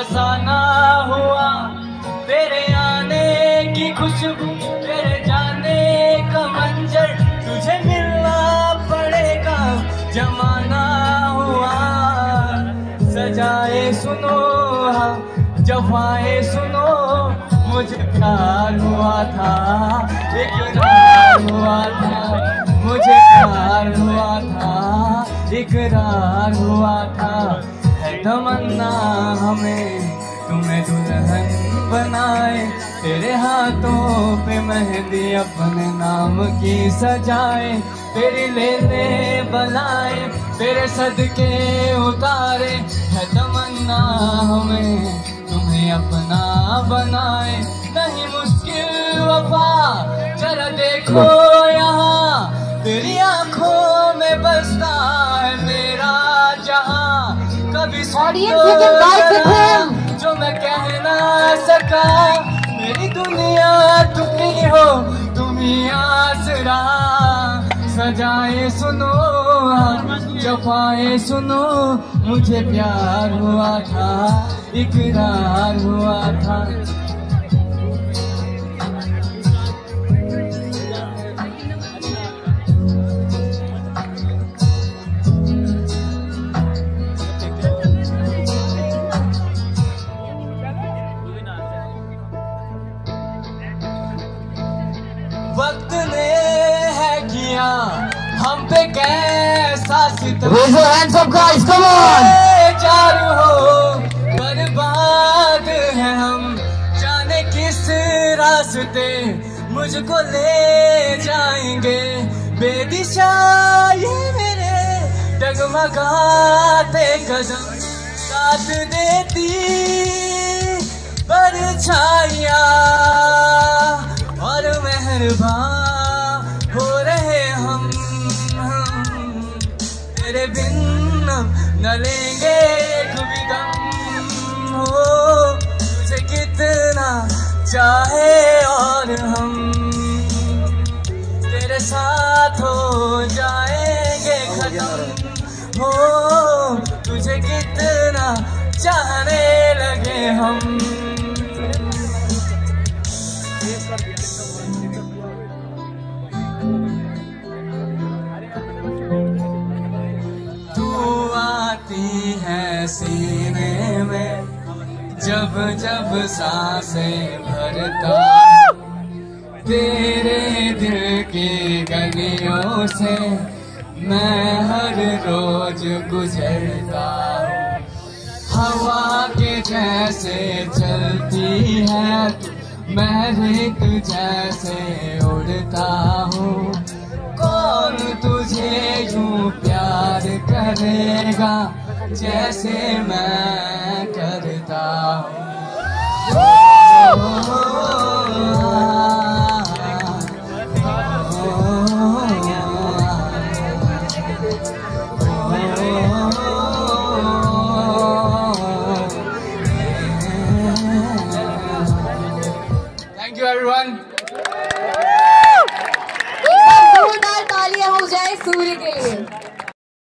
अफसाना हुआ। तेरे आने की खुशबू, तेरे जाने का मंजर तुझे मिलना पड़ेगा। जमाना हुआ, सजाए सुनो हाँ जफाए सुनो, मुझे प्यार हुआ था, एक प्यार हुआ था, मुझे प्यार हुआ था इकरार हुआ था। तमन्ना हमें, तुम्हें दुल्हन बनाए। तेरे हाथों पे मेहंदी अपने नाम की सजाए। तेरी लेने बनाए तेरे सदके उतारे। है तमन्ना हमें, तुम्हें अपना बनाए। नहीं मुश्किल वफा, जरा देखो। जो मैं कह ना सका, मेरी दुनिया तुम ही हो तुम ही आसरा सजाए सुनो सुनो, मुझे प्यार हुआ था, इकरार हुआ था। पे कैसा सितम Raise your hands up, guys. Come on. Charu हो बर्बाद है हम जाने किस रास्ते मुझको ले जाएँगे बेदिशा ये मेरे डगमगाते कदम साथ देती परछाइयाँ और मेहरबान तेरे बिन न लेंगे एक भी दम हो तुझे कितना चाहे और हम। तेरे साथ हो जाएँगे खत्म। हो तुझे कितना चाहने लगे हम। तू सीने में जब जब साँसें भरता तेरे दिल की गलियों से मैं हर रोज गुजरता हवा के जैसे चलती है, मैं रेत जैसे उड़ता हूँ। कौन तुझे यूँ प्यार करेगा? जैसे मैं करता थैंक यू एवरीवन एक बार जोरदार तालियाँ हो जाए सूर्य के लिए